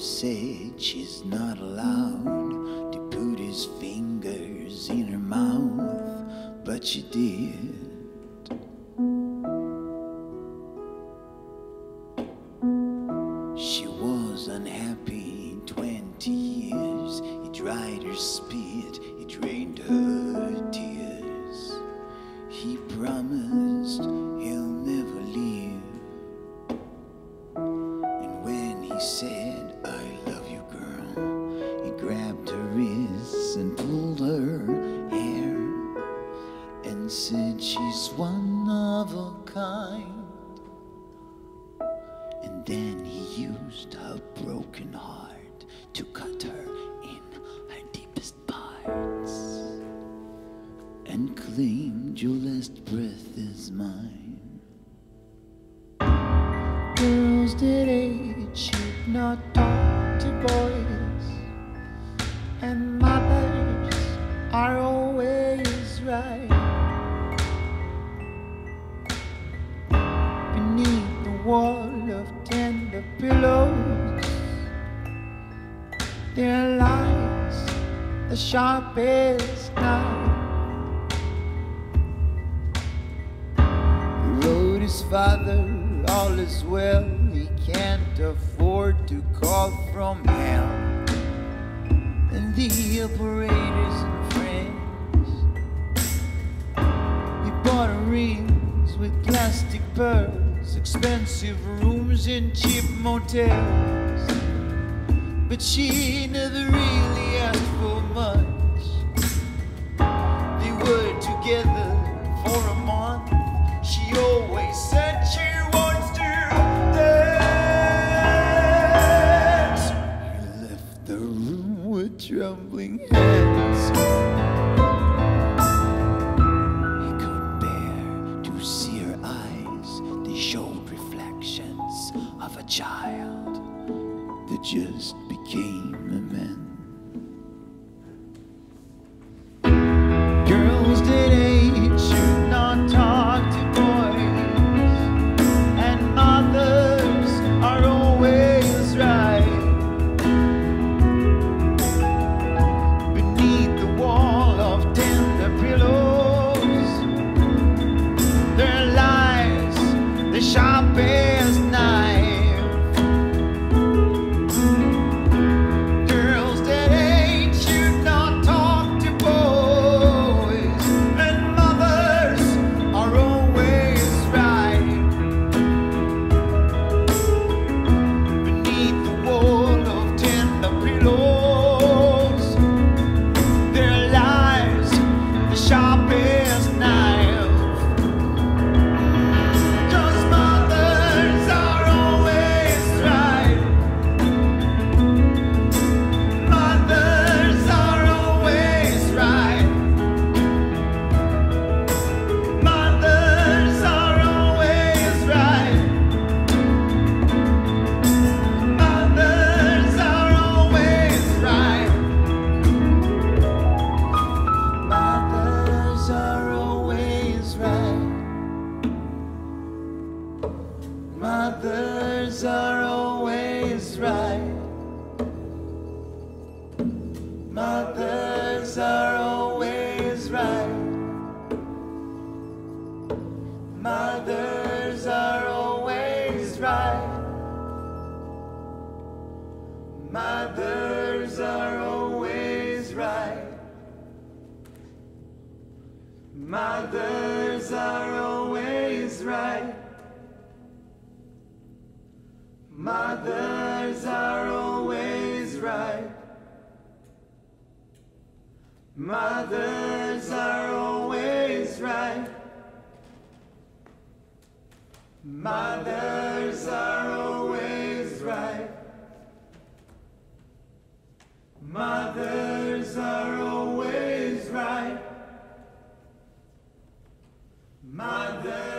said she's not allowed to put his fingers in her mouth, but she did. She was unhappy in 20 years. It dried her spit, it drained her tears. He promised he'll never leave. And when he said, said, She's one of a kind. And then he used her broken heart to cut her in her deepest parts and claimed your last breath is mine. Girls that age should not talk to boys, and pillows, there lies the sharpest knife. He wrote his father, all is well, he can't afford to call from hell. And the operators and friends, he bought rings with plastic pearls, expensive rooms in cheap motels. But she never really asked for much. They were together for a month. She always said she wants to dance. He left the room with trembling hands. Child that just became a man. Are always right. Mothers are always right. Mothers are always right. Mothers are always right. Mothers are always right. Mothers are always right. Mothers are always right. Mothers are always right. Mothers